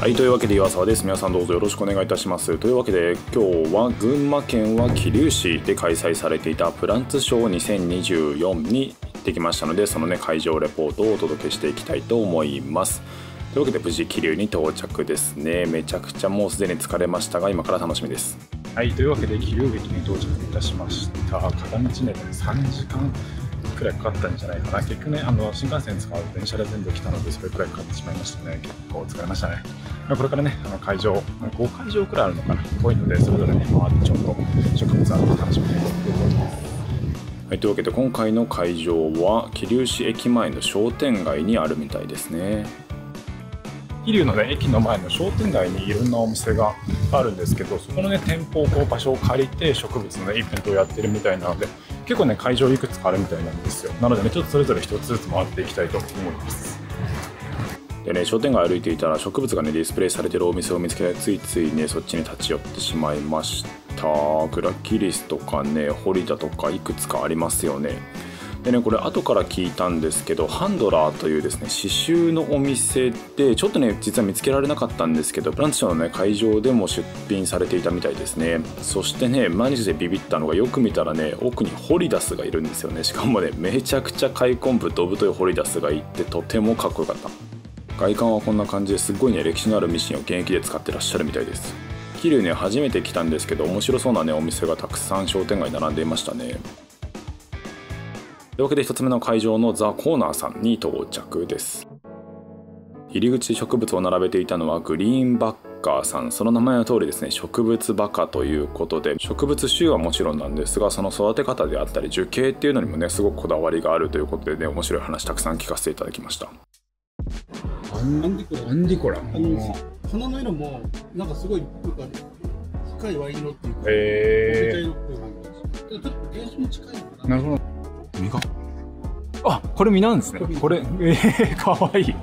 はいというわけで岩沢です。皆さんどうぞよろしくお願いいたします。というわけで今日は群馬県は桐生市で開催されていたプランツショー2024に行ってきましたのでそのね会場レポートをお届けしていきたいと思います。というわけで無事桐生に到着ですね。めちゃくちゃもうすでに疲れましたが今から楽しみです。はいというわけで桐生駅に到着いたしました。片道ね3時間くらいかかったんじゃないかな。結局ねあの新幹線使う電車で全部来たのでそれくらいかかってしまいましたね。結構疲れましたね。これからねあの会場5会場くらいあるのかな。遠いのでそれぞれね回ってちょっと植物ある楽しみたいと思いますはい、というわけで今回の会場は桐生市駅前の商店街にあるみたいですね。桐生の、ね、駅の前の商店街にいろんなお店があるんですけどそこのね店舗をこう場所を借りて植物の、ね、イベントをやってるみたいなので結構ね会場いくつかあるみたいなんですよ。なのでねちょっとそれぞれ1つずつ回っていきたいと思います。でね商店街歩いていたら植物がねディスプレイされてるお店を見つけてついついねそっちに立ち寄ってしまいました。グラキリスとかねホリダとかいくつかありますよね。でねこれ後から聞いたんですけどハンドラーというですね刺繍のお店でちょっとね実は見つけられなかったんですけどプランツショーのね会場でも出品されていたみたいですね。そしてね毎日でビビったのがよく見たらね奥にホリダスがいるんですよね。しかもねめちゃくちゃ開墾部ドブというホリダスがいてとてもかっこよかった。外観はこんな感じですごいね歴史のあるミシンを現役で使ってらっしゃるみたいです。桐生ね初めて来たんですけど面白そうなねお店がたくさん商店街並んでいましたね。いうわけで1つ目の会場のザ・コーナーさんに到着です。入り口植物を並べていたのはグリーンバッカーさん。その名前の通りですね植物バカということで植物種はもちろんなんですがその育て方であったり樹形っていうのにもねすごくこだわりがあるということでね面白い話たくさん聞かせていただきました。アンディコラアンディコラあの花の色もなんかすごいなんか深いワイン色っていうか、へ茶色っぽい感じです。ちょっと原種に近いのかな。なるほど実が？あこれ実なんですね。これえー、かわいい。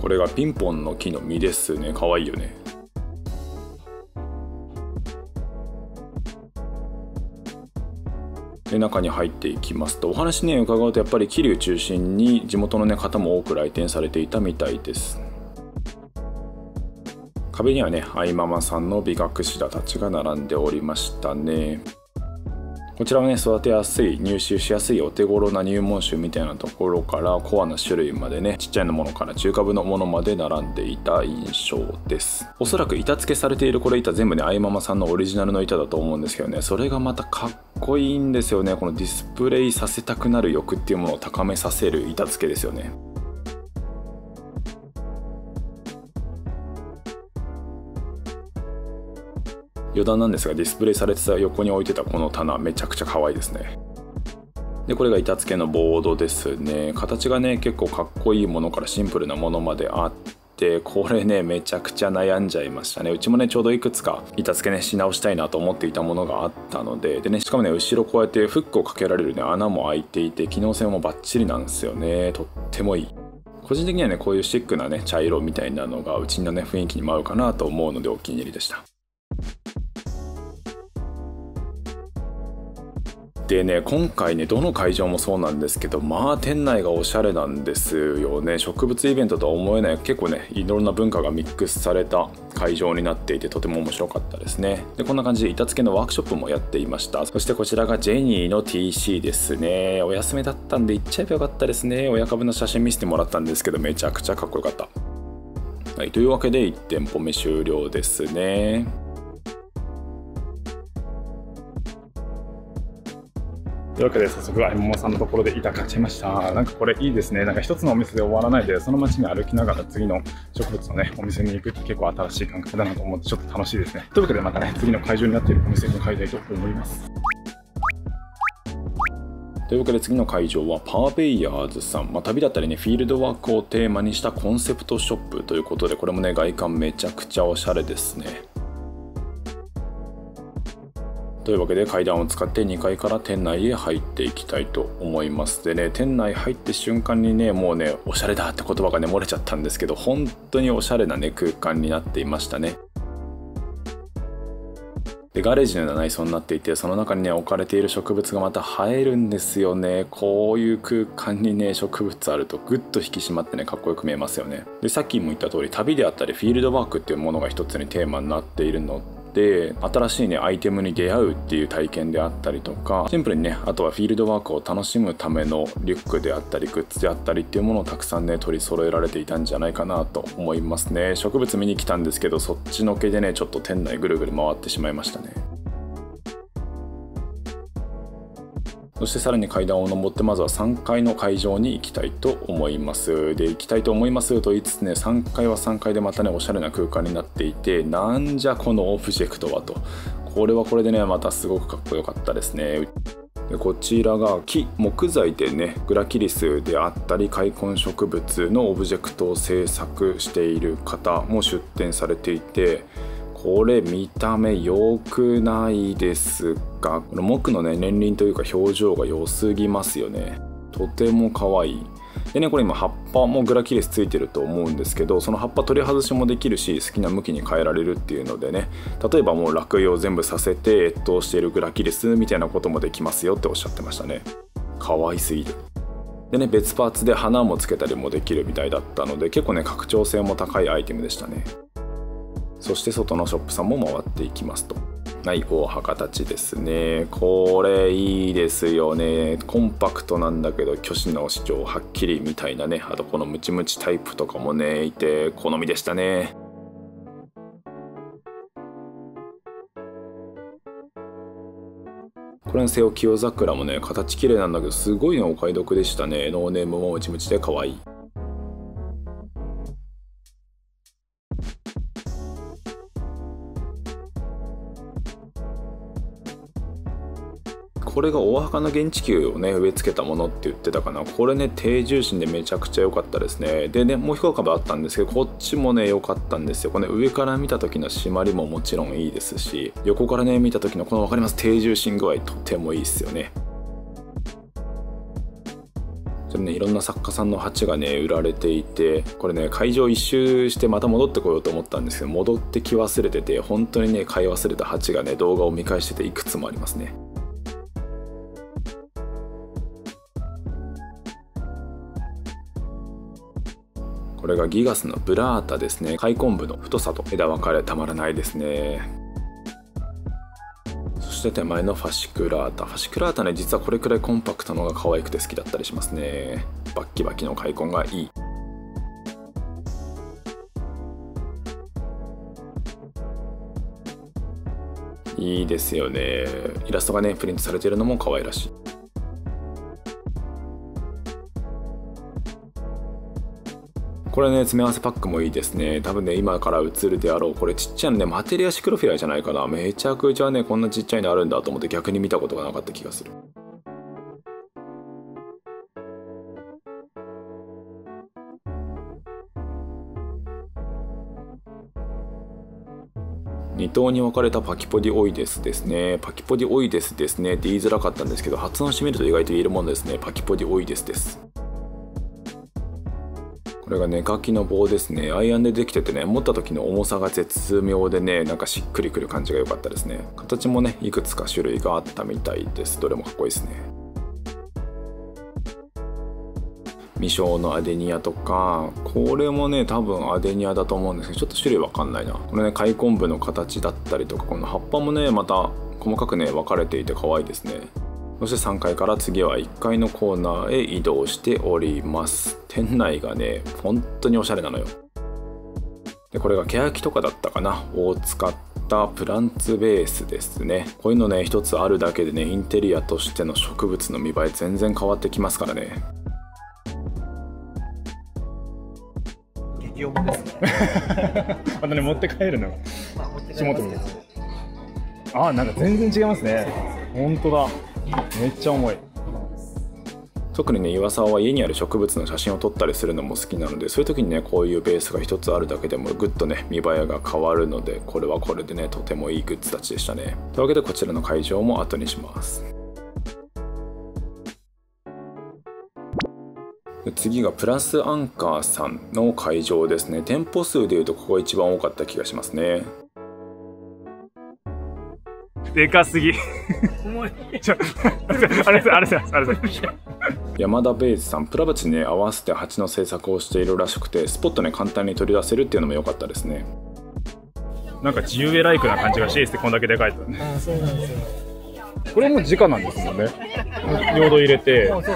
これがピンポンの木の実ですね。かわいいよね。で中に入っていきますとお話ね伺うとやっぱり桐生中心に地元の、ね、方も多く来店されていたみたいです。壁にはね愛ママさんの美学師だたちが並んでおりましたねこちらはね育てやすい入手しやすいお手頃な入門種みたいなところからコアな種類までねちっちゃいのものから中株のものまで並んでいた印象です。おそらく板付けされているこれ板全部ね愛ママさんのオリジナルの板だと思うんですけどねそれがまたかっこいいんですよね。このディスプレイさせたくなる欲っていうものを高めさせる板付けですよね。余談なんですがディスプレイされてた横に置いてたこの棚めちゃくちゃ可愛いですね。でこれが板付けのボードですね。形がね結構かっこいいものからシンプルなものまであってこれねめちゃくちゃ悩んじゃいましたね。うちもねちょうどいくつか板付けねし直したいなと思っていたものがあったのででねしかもね後ろこうやってフックをかけられるね穴も開いていて機能性もバッチリなんですよね。とってもいい。個人的にはねこういうシックなね茶色みたいなのがうちのね雰囲気にも合うかなと思うのでお気に入りでした。でね今回ねどの会場もそうなんですけどまあ店内がおしゃれなんですよね。植物イベントとは思えない。結構ねいろんな文化がミックスされた会場になっていてとても面白かったですね。でこんな感じで板付けのワークショップもやっていました。そしてこちらがジェニーの TC ですね。お休みだったんで行っちゃえばよかったですね。親株の写真見せてもらったんですけどめちゃくちゃかっこよかった。はいというわけで1店舗目終了ですね。いうわけで早速あいももさんのところでいただちゃいました。なんかこれいいですね。なんか一つのお店で終わらないでその街に歩きながら次の植物のねお店に行くって結構新しい感覚だなと思ってちょっと楽しいですね。というわけでまたね次の会場になっているお店に向かいたいと思います。というわけで次の会場はパーベイヤーズさん、まあ、旅だったりねフィールドワークをテーマにしたコンセプトショップということでこれもね外観めちゃくちゃおしゃれですね。というわけで階段を使って2階から店内へ入っていきたいと思います。でね店内入って瞬間にねもうねおしゃれだって言葉がね漏れちゃったんですけど本当におしゃれなね空間になっていましたね。でガレージのような内装になっていてその中にね置かれている植物がまた映えるんですよね。こういう空間にね植物あるとぐっと引き締まってねかっこよく見えますよね。でさっきも言った通り旅であったりフィールドワークっていうものが一つにテーマになっているので新しいねアイテムに出会うっていう体験であったりとかシンプルにねあとはフィールドワークを楽しむためのリュックであったりグッズであったりっていうものをたくさんね取り揃えられていたんじゃないかなと思いますね。植物見に来たんですけどそっちのけでねちょっと店内ぐるぐる回ってしまいましたね。そしてさらに階段を上ってまずは3階の会場に行きたいと思います。で行きたいと思いますと言いつつね3階は3階でまたねおしゃれな空間になっていてなんじゃこのオブジェクトはと。これはこれでねまたすごくかっこよかったですね。こちらが木木材でねグラキリスであったり開墾植物のオブジェクトを制作している方も出展されていてこれ見た目良くないですかこの木のね年輪というか表情が良すぎますよね。とても可愛い。でねこれ今葉っぱもグラキレスついてると思うんですけどその葉っぱ取り外しもできるし好きな向きに変えられるっていうのでね。例えばもう落葉を全部させて越冬しているグラキレスみたいなこともできますよっておっしゃってましたね。可愛すぎる。でね別パーツで花もつけたりもできるみたいだったので結構ね拡張性も高いアイテムでしたね。そして外のショップさんも回っていきますと。はい大墓たちですね。これいいですよね。コンパクトなんだけど虚子の主張はっきりみたいなね。あとこのムチムチタイプとかもねいて好みでしたね。これの瀬尾清桜もね形綺麗なんだけどすごいねお買い得でしたね。ノーネームもムチムチで可愛い。これが大墓の原地球をね植え付けたものって言ってたかな。これね低重心でめちゃくちゃ良かったですね。でねもう一株あったんですけどこっちもね良かったんですよ。これ、ね、上から見た時の締まりももちろんいいですし横からね見た時のこの分かります？低重心具合とてもいいですよね。でもねいろんな作家さんの鉢がね売られていてこれね会場一周してまた戻ってこようと思ったんですけど戻ってき忘れてて本当にね買い忘れた鉢がね動画を見返してていくつもありますね。これがギガスのブラータですね。開墾部の太さと枝分かれたまらないですね。そして手前のファシクラータ。ファシクラータね実はこれくらいコンパクトのが可愛くて好きだったりしますね。バッキバキの開墾がいい。いいですよね。イラストがねプリントされているのも可愛らしい。これね詰め合わせパックもいいですね多分ね今から映るであろうこれちっちゃいのねマテリアシクロフィラじゃないかなめちゃくちゃねこんなちっちゃいのあるんだと思って逆に見たことがなかった気がする2等に分かれたパキポディオイデスですね。パキポディオイデスですねって言いづらかったんですけど、発音してみると意外と言えるもんですね。パキポディオイデスです。これがね、楽器の棒ですね。アイアンでできててね、持った時の重さが絶妙でね、なんかしっくりくる感じが良かったですね。形もね、いくつか種類があったみたいです。どれもかっこいいですね。未章のアデニアとかこれもね多分アデニアだと思うんですけどちょっと種類わかんないなこれね開墾部の形だったりとかこの葉っぱもねまた細かくね分かれていて可愛いですねそして3階から次は1階のコーナーへ移動しております。店内がね本当におしゃれなのよ。でこれが欅とかだったかな。を使ったプランツベースですね。こういうのね一つあるだけでねインテリアとしての植物の見栄え全然変わってきますからね。激重ですね。またね持って帰るの。まあ、持って仕事にあーなんか全然違いますね。本当だめっちゃ重い。特にね岩沢は家にある植物の写真を撮ったりするのも好きなのでそういう時にねこういうベースが一つあるだけでもぐっとね見栄えが変わるのでこれはこれでねとてもいいグッズたちでしたね。というわけでこちらの会場も後にします。次がプラスアンカーさんの会場ですね。店舗数でいうとここが一番多かった気がしますね。でかすぎ。山田ベイズさんプラバチにね合わせて蜂の製作をしているらしくてスポットね簡単に取り出せるっていうのも良かったですねなんか地植えライクな感じがしていいですね、こんだけでかいとね。あそうなんですよこれも直なんですもんね。用土入れて。ちょっと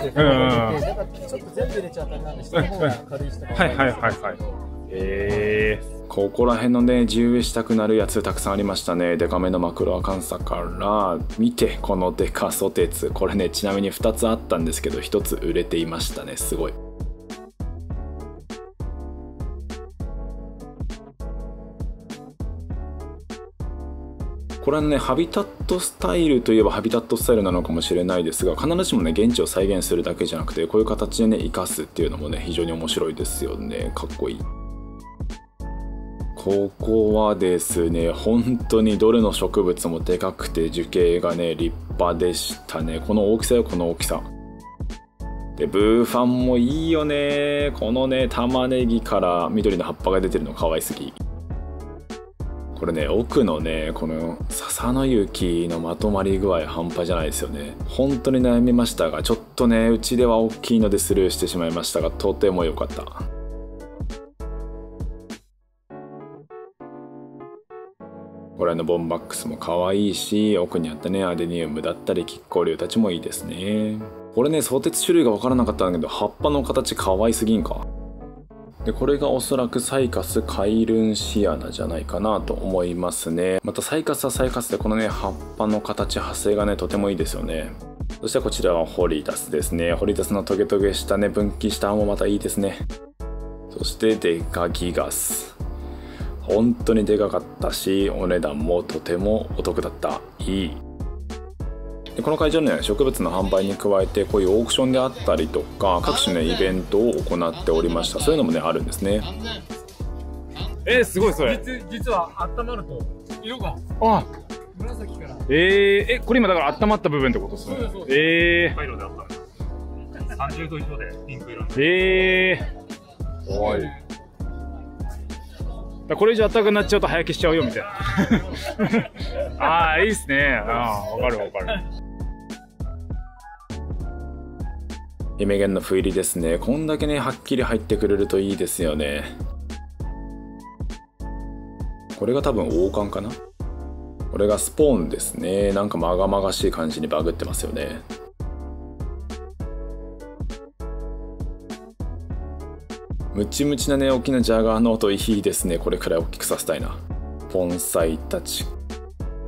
全部入れちゃうとあれなんで下の方が軽い人がいはいはいはい。えここら辺のね地植えしたくなるやつたくさんありましたね。デカめのマクロアカンサから。見てこのデカソテツ。これねちなみに2つあったんですけど1つ売れていましたね。すごい。これはねハビタットスタイルといえばハビタットスタイルなのかもしれないですが必ずしもね現地を再現するだけじゃなくてこういう形でね生かすっていうのもね非常に面白いですよね。かっこいい。ここはですね本当にどれの植物もでかくて樹形がね立派でしたね。この大きさよこの大きさ。でブーファンもいいよね。このね玉ねぎから緑の葉っぱが出てるの可愛すぎ。これね奥のねこの笹の雪のまとまり具合半端じゃないですよね。本当に悩みましたがちょっとねうちでは大きいのでスルーしてしまいましたがとても良かった。これのボンバックスも可愛いし奥にあったねアデニウムだったりキッコリュウたちもいいですね。これね相鉄種類が分からなかったんだけど葉っぱの形可愛すぎんか？でこれがおそらくサイカスカイルンシアナじゃないかなと思いますね。またサイカスはサイカスでこのね葉っぱの形派生がねとてもいいですよね。そしてこちらはホリダスですね。ホリダスのトゲトゲしたね分岐した葉もまたいいですね。そしてデカギガス。本当にでかかったしお値段もとてもお得だった。いい。でこの会場には植物の販売に加えてこういうオークションであったりとか各種のイベントを行っておりました。そういうのもねあるんですね。えー、すごいそれ。実実は温まると色があ、紫から。えー、え、これ今だから温まった部分ってことですね。え赤色であった。んです30度以上でピンク色。にー、えー。怖い。だこれ以上暖かくなっちゃうと早消しちゃうよみたいな。ああ、いいっすね。ああ、わかるわかる。イメゲンの不入りですねこんだけねはっきり入ってくれるといいですよねこれが多分王冠かな？これがスポーンですねなんかまがまがしい感じにバグってますよねムチムチなね大きなジャガーの音いいですね。これくらい大きくさせたいな。盆栽たち。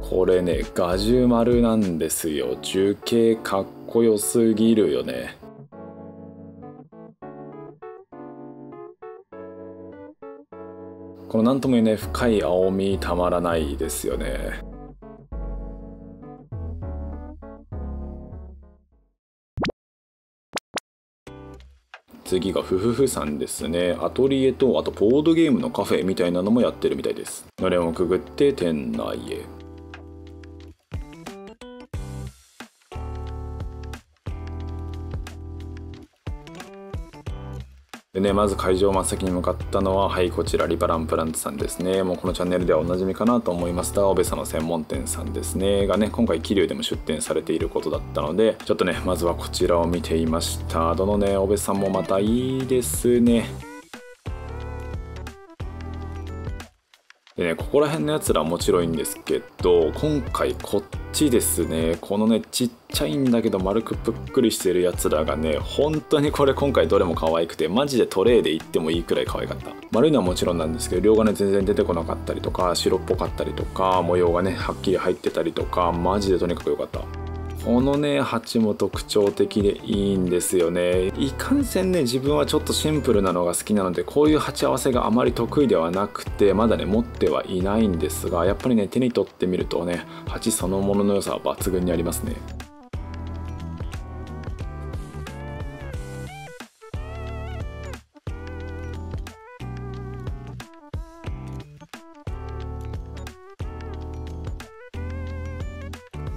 これねガジュマルなんですよ。樹形かっこよすぎるよね。このなんとも言えない深い青みたまらないですよね。次がふふふさんですね。アトリエとあとボードゲームのカフェみたいなのもやってるみたいです。のれんをくぐって店内へ。でね、まず会場真っ先に向かったのは、はい、こちら、リバランプランツさんですね。もうこのチャンネルではおなじみかなと思いますが、オベサの専門店さんですね。がね、今回、桐生でも出店されていることだったので、ちょっとね、まずはこちらを見ていました。どのね、オベさんもまたいいですね。でね、ここら辺のやつらはもちろんいいんですけど、今回こっちですね、このね、ちっちゃいんだけど丸くぷっくりしてるやつらがね、本当にこれ今回どれも可愛くて、マジでトレイでいってもいいくらい可愛かった。丸いのはもちろんなんですけど、両がね、全然出てこなかったりとか、白っぽかったりとか、模様がね、はっきり入ってたりとか、マジでとにかく良かった。このね鉢も特徴的でいいんですよね。いかんせんね自分はちょっとシンプルなのが好きなのでこういう鉢合わせがあまり得意ではなくてまだね持ってはいないんですがやっぱりね手に取ってみるとね鉢そのものの良さは抜群にありますね。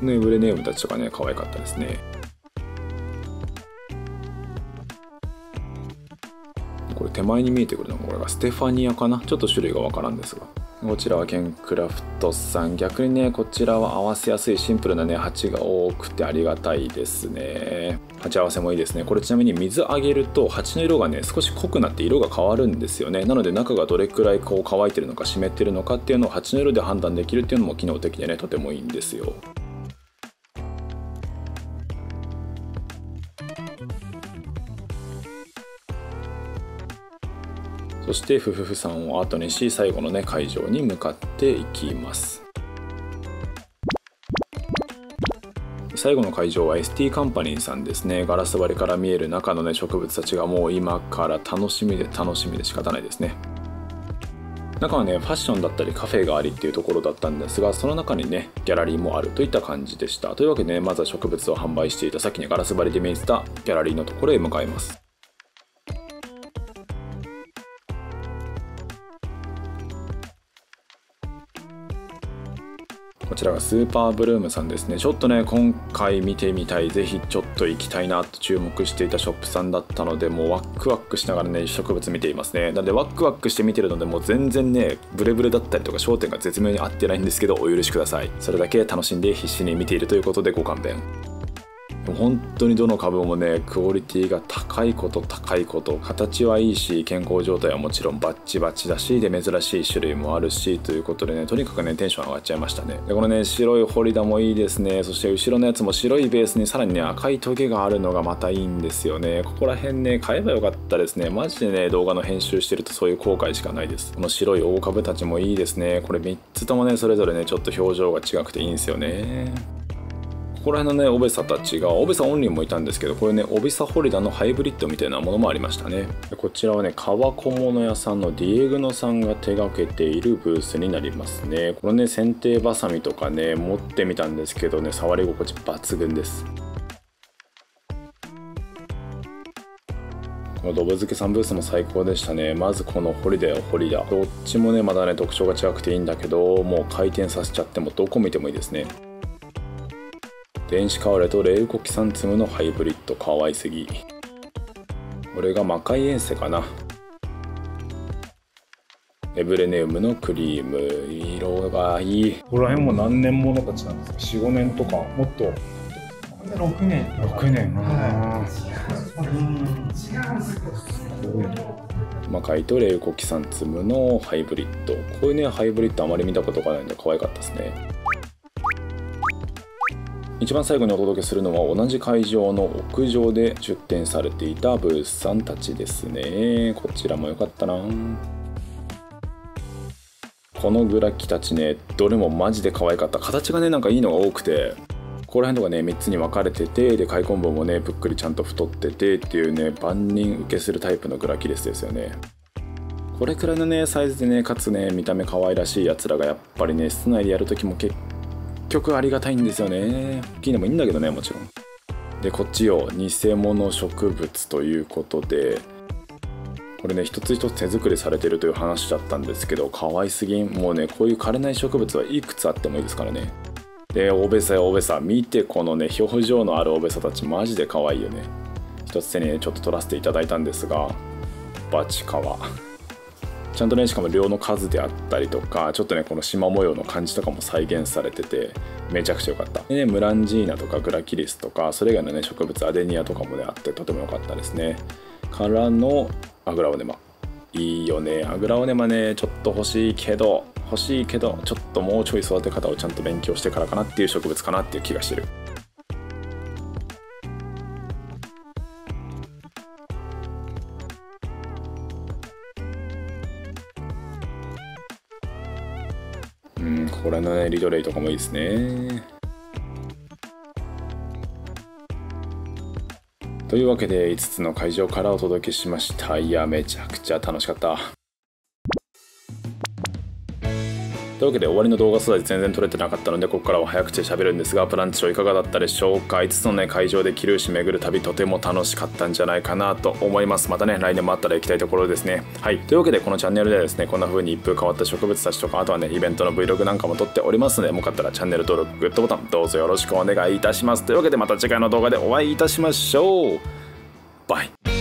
ねブレネームたちとかね可愛かったですね。これ手前に見えてくるのがこれがステファニアかな？ちょっと種類がわからんですが。こちらはケンクラフトさん。逆にねこちらは合わせやすいシンプルなね鉢が多くてありがたいですね。鉢合わせもいいですね。これちなみに水あげると鉢の色がね少し濃くなって色が変わるんですよね。なので中がどれくらいこう乾いてるのか湿ってるのかっていうのを鉢の色で判断できるっていうのも機能的でねとてもいいんですよ。そしてふふふさんを後にし最後のね会場に向かっていきます。最後の会場は ST カンパニーさんですね。ガラス張りから見える中のね植物たちがもう今から楽しみで楽しみで仕方ないですね。中はねファッションだったりカフェがありっていうところだったんですがその中にねギャラリーもあるといった感じでした。というわけで、ね、まずは植物を販売していたさっきにガラス張りで見えてたギャラリーのところへ向かいます。こちらがスーパーブルームさんですね。ちょっとね今回見てみたい。ぜひちょっと行きたいな。と注目していたショップさんだったのでもうワックワックしながらね植物見ていますね。なんでワックワックして見てるのでもう全然ねブレブレだったりとか焦点が絶妙に合ってないんですけどお許しください。それだけ楽しんで必死に見ているということでご勘弁。本当にどの株もねクオリティが高いこと高いこと形はいいし健康状態はもちろんバッチバチだしで珍しい種類もあるしということでねとにかくねテンション上がっちゃいましたね。でこのね白いホリダもいいですね。そして後ろのやつも白いベースにさらにね赤いトゲがあるのがまたいいんですよね。ここら辺ね買えばよかったですね。マジでね動画の編集してるとそういう後悔しかないです。この白い大株たちもいいですね。これ3つともねそれぞれねちょっと表情が違くていいんですよね。ここら辺のねオベサたちがオベサオンリーもいたんですけどこれねオベサホリダのハイブリッドみたいなものもありましたね。こちらはね革小物屋さんのディエグノさんが手掛けているブースになりますね。このね剪定バサミとかね持ってみたんですけどね触り心地抜群です。このドブ漬けさんブースも最高でしたね。まずこのホリデーホリダ。どっちもねまだね特徴が違くていいんだけどもう回転させちゃってもどこ見てもいいですね。電子カワレとレールコキサンツムのハイブリッド可愛すぎ。これが魔界遠征かな。エブレネウムのクリーム。色がいい。ここら辺も何年ものたちなんですか？45年とかもっと？6年。6年。は魔界とレールコキサンツムのハイブリッド。こういうねハイブリッドあまり見たことがないんで可愛かったですね一番最後にお届けするのは同じ会場の屋上で出展されていたブースさんたちですね。こちらも良かったな。このグラキたちねどれもマジで可愛かった。形がねなんかいいのが多くて。ここら辺とかね3つに分かれててで開墾棒もねぷっくりちゃんと太っててっていうね万人受けするタイプのグラキレスですよね。これくらいのねサイズでねかつね見た目可愛らしいやつらがやっぱりね室内でやるときも結局ありがたいんですよね。大きいのもいいんだけどねもちろん。でこっちを偽物植物ということでこれね一つ一つ手作りされてるという話だったんですけど可愛すぎん。もうねこういう枯れない植物はいくつあってもいいですからね。でオベサやオベサ見てこのね表情のあるオベサたちマジで可愛いよね。一つ手にねちょっと取らせていただいたんですがバチカワ。ちゃんとねしかも量の数であったりとかちょっとねこの縞模様の感じとかも再現されててめちゃくちゃ良かった。でねムランジーナとかグラキリスとかそれ以外のね植物アデニアとかもねあってとても良かったですね。からのアグラオネマ。いいよね。アグラオネマねちょっと欲しいけど欲しいけどちょっともうちょい育て方をちゃんと勉強してからかなっていう植物かなっていう気がしてる。リドレイとかもいいですね。というわけで5つの会場からお届けしました。いやめちゃくちゃ楽しかった。というわけで終わりの動画素材全然撮れてなかったのでここからは早口で喋るんですがプランチショーいかがだったでしょうか？5つのね会場で桐生巡る旅とても楽しかったんじゃないかなと思います。またね来年もあったら行きたいところですね。はい。というわけでこのチャンネルではですねこんな風に一風変わった植物たちとかあとはねイベントの Vlog なんかも撮っておりますのでもかったらチャンネル登録グッドボタンどうぞよろしくお願いいたします。というわけでまた次回の動画でお会いいたしましょう。バイ。